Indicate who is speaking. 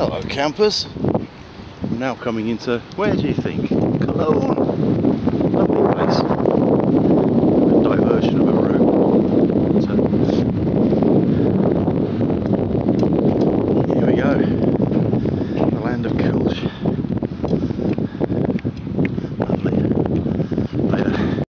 Speaker 1: Hello campers. I'm now coming into, where do you think? Cologne. Lovely place. A diversion of a route. So, here we go. The land of Kölsch.